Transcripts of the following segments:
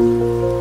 Música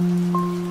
Mm-hmm.